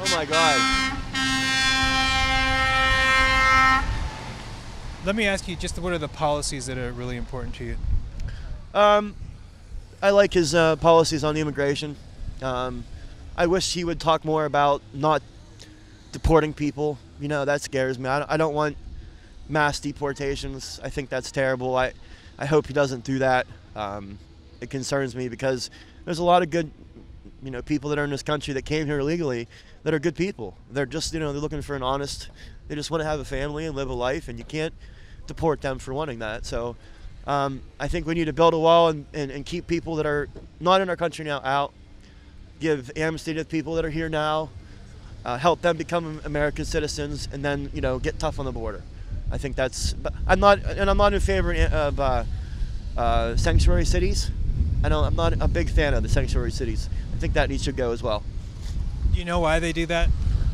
Oh my God. Let me ask you, just what are the policies that are really important to you? Um, I like his uh, policies on immigration. Um, I wish he would talk more about not deporting people. You know, that scares me. I don't, I don't want mass deportations. I think that's terrible. I, I hope he doesn't do that. Um, it concerns me because there's a lot of good, you know, people that are in this country that came here illegally that are good people. They're just, you know, they're looking for an honest. They just want to have a family and live a life, and you can't deport them for wanting that. So. Um, I think we need to build a wall and, and, and keep people that are not in our country now out. Give amnesty to people that are here now. Uh, help them become American citizens, and then you know get tough on the border. I think that's. I'm not, and I'm not in favor of uh, uh, sanctuary cities. I know I'm not a big fan of the sanctuary cities. I think that needs to go as well. Do you know why they do that?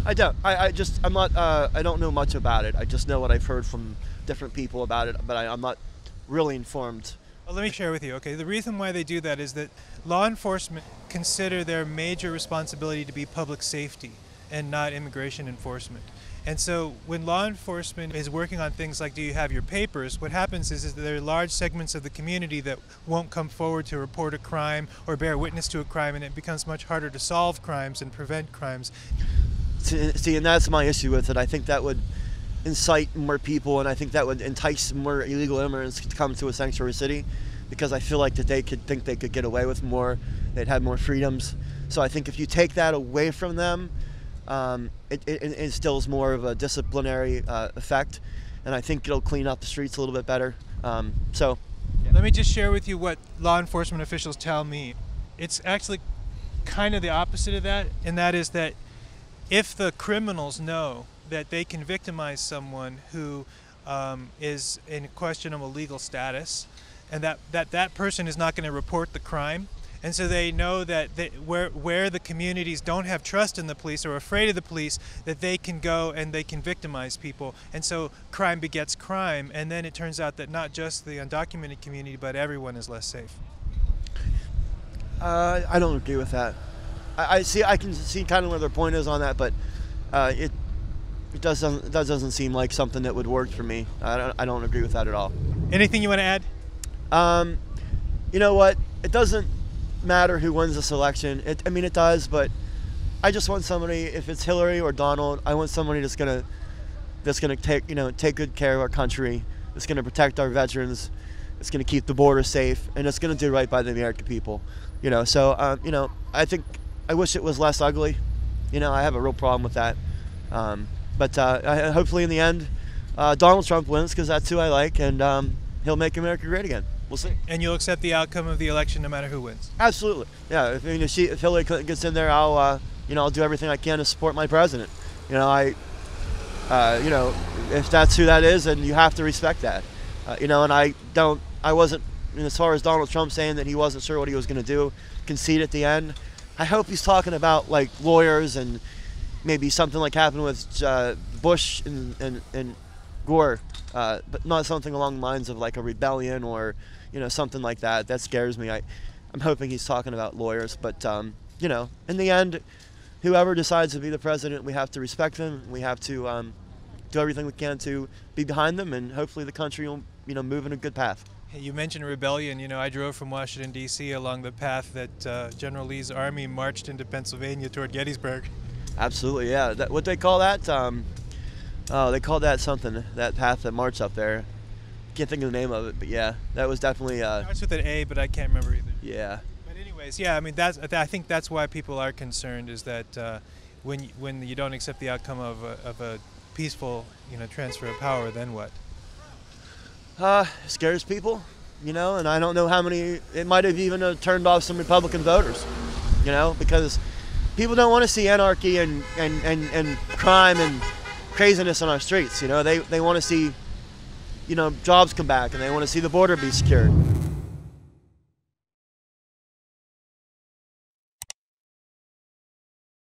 I don't. I, I just I'm not. Uh, I don't know much about it. I just know what I've heard from different people about it, but I, I'm not really informed. Well, let me share with you. Okay, the reason why they do that is that law enforcement consider their major responsibility to be public safety and not immigration enforcement. And so when law enforcement is working on things like do you have your papers, what happens is, is there are large segments of the community that won't come forward to report a crime or bear witness to a crime, and it becomes much harder to solve crimes and prevent crimes. See, and that's my issue with it. I think that would incite more people, and I think that would entice more illegal immigrants to come to a sanctuary city, because I feel like that they could think they could get away with more, they'd have more freedoms. So I think if you take that away from them, um, it, it, it, instills more of a disciplinary uh, effect, and I think it'll clean up the streets a little bit better. Um, so, yeah. let me just share with you what law enforcement officials tell me. It's actually kind of the opposite of that, and that is that if the criminals know that they can victimize someone who um, is in questionable legal status, and that that, that person is not going to report the crime. And so they know that where where the communities don't have trust in the police or are afraid of the police, that they can go and they can victimize people. And so crime begets crime, and then it turns out that not just the undocumented community, but everyone is less safe. Uh, I don't agree with that. I, I, see. I can see kind of where their point is on that, but uh, it it doesn't that doesn't seem like something that would work for me. I don't, I don't agree with that at all. Anything you want to add? Um, you know what? It doesn't matter who wins this election. It, I mean, it does, but I just want somebody. If it's Hillary or Donald, I want somebody that's gonna that's gonna take you know take good care of our country. That's gonna protect our veterans. It's gonna keep the border safe, and it's gonna do right by the American people. You know, so um, you know, I think I wish it was less ugly. You know, I have a real problem with that. Um, but uh, hopefully, in the end, uh, Donald Trump wins because that's who I like, and um, he'll make America great again. We'll see. And you'll accept the outcome of the election no matter who wins. Absolutely. Yeah. If, I mean, if, she, if Hillary Clinton gets in there, I'll uh, you know I'll do everything I can to support my president. You know, I uh, you know if that's who that is, then you have to respect that. Uh, you know, and I don't. I wasn't as far as Donald Trump saying that he wasn't sure what he was going to do, concede at the end. I hope he's talking about like lawyers and maybe something like happened with uh, Bush and, and, and Gore, uh, but not something along the lines of like a rebellion or you know something like that. That scares me. I, I'm hoping he's talking about lawyers, but um, you know, in the end, whoever decides to be the president, we have to respect them. We have to um, do everything we can to be behind them, and hopefully the country will you know move in a good path. You mentioned rebellion. You know, I drove from Washington D.C. along the path that uh, General Lee's army marched into Pennsylvania toward Gettysburg. Absolutely, yeah. That, what they call that? Um, oh, they call that something. That path that marched up there. Can't think of the name of it, but yeah, that was definitely. Uh, starts with an A, but I can't remember either. Yeah. But anyways, yeah. I mean, that's. I think that's why people are concerned is that uh, when you, when you don't accept the outcome of a, of a peaceful, you know, transfer of power, then what? Uh, scares people, you know, and I don't know how many. It might have even uh, turned off some Republican voters, you know, because people don't want to see anarchy and, and, and, and crime and craziness on our streets. You know, they, they want to see, you know, jobs come back and they want to see the border be secured.